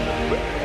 Woo!